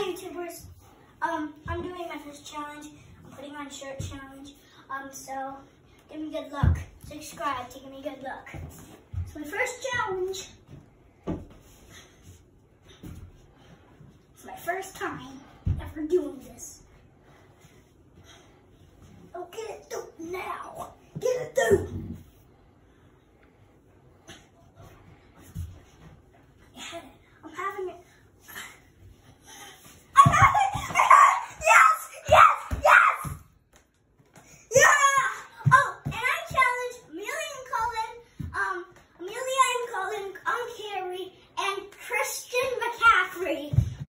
Hi YouTubers. Um, I'm doing my first challenge. I'm putting on shirt challenge. Um, so give me good luck. Subscribe to give me good luck. It's my first challenge. It's my first time ever doing this.